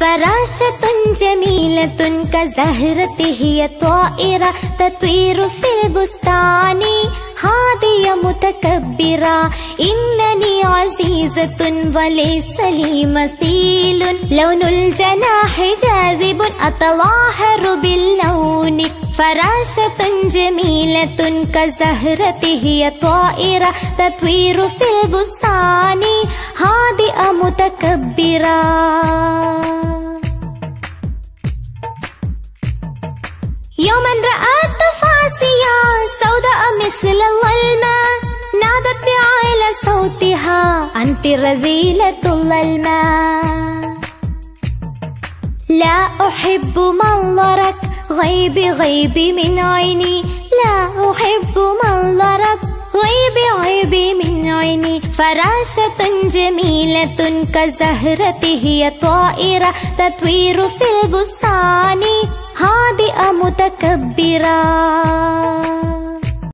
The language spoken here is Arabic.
فراشة جميلة كزهرة هي طائرة تطير في البستان. هادية متكبرة إنني عزيزة وليس لي مثيل. لون الجناح جاذب أتظاهر باللون. فراشة جميلة كزهرة هي طائرة تطير في البستان. هادئة متكبرة. يوما رأت تفاسيا سوداء مثل الظلمة. نادت بعلى صوتها أنت رذيلة الظلمة. لا أحب منظرك غيبي غيبي من عيني. لا أحب منظرك غيبي غيبي من عيني. فراشة جميلة كزهرة هي طائرة تطوير في البستان. هادئة متكبرة